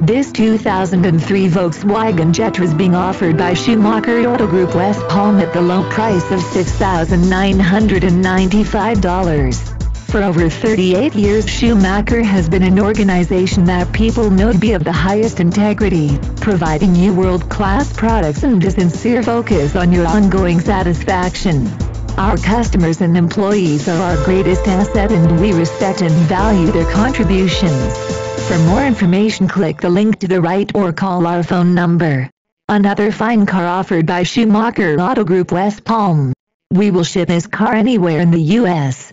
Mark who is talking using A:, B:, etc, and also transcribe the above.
A: This 2003 Volkswagen Jetta is being offered by Schumacher Auto Group West Palm at the low price of $6,995. For over 38 years Schumacher has been an organization that people know to be of the highest integrity, providing you world-class products and a sincere focus on your ongoing satisfaction. Our customers and employees are our greatest asset and we respect and value their contributions. For more information click the link to the right or call our phone number. Another fine car offered by Schumacher Auto Group West Palm. We will ship this car anywhere in the U.S.